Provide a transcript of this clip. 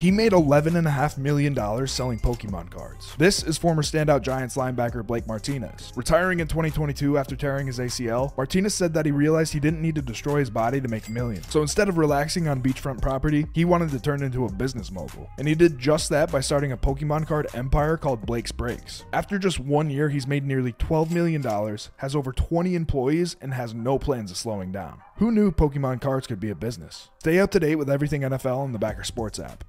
He made $11.5 million selling Pokemon cards. This is former standout Giants linebacker Blake Martinez. Retiring in 2022 after tearing his ACL, Martinez said that he realized he didn't need to destroy his body to make millions. So instead of relaxing on beachfront property, he wanted to turn into a business mogul. And he did just that by starting a Pokemon card empire called Blake's Breaks. After just one year, he's made nearly $12 million, has over 20 employees, and has no plans of slowing down. Who knew Pokemon cards could be a business? Stay up to date with everything NFL on the Backr Sports app.